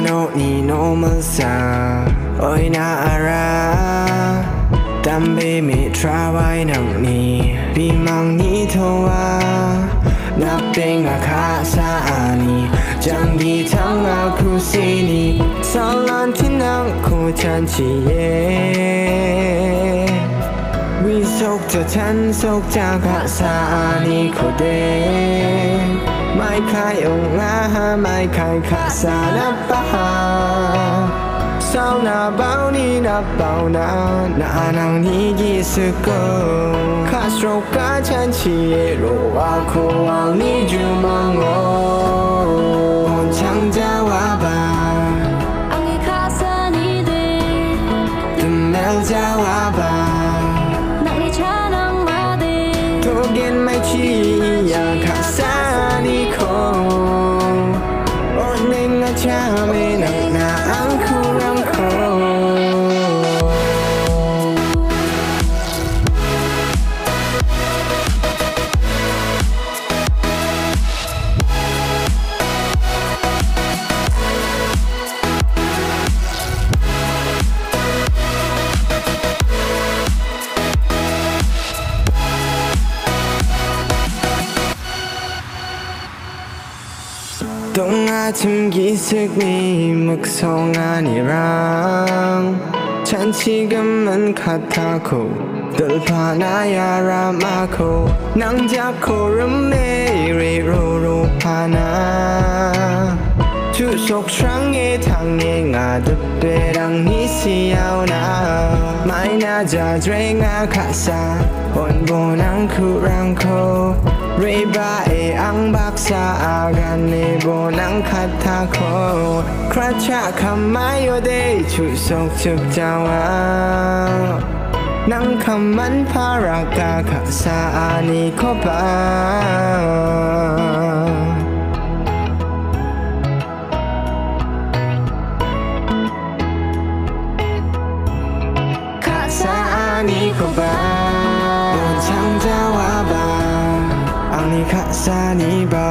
านุนีโนมันซาโอ้ยน่าอร่าแต่ไมบมีทราไว้นังนี้ปีมังนี้เท่านับเป็นอาคาซาอานีจังดีทั้งอาคุซีนีสาลันที่นั่งคู่ฉันชีเย วิสุคจะฉันสุคจากอาซาอานีโคเดไม่คลายองอาหาไม่คลายขาสานับปะหาเศร้าหนาเบานี้นับเบานาหน้าหนังนี้ยี่สิบโกข้าสโรกาฉันชีโรว่าคู่วังนี้จูมองโง또낮은기색이묵성하니랑잔치금은같다고늘바나야람하고낭자코름메리로로파나주속상에당행하듯되랑니시야오나마이나자드랭아가사원본한쿠랑코รีบาเออังบักษาอากันนโบนังคัดทาโคคราชาคำไมโยเดชุสกจุกจาวานังคำมันพารากาคาสานีโคบา sunny boy.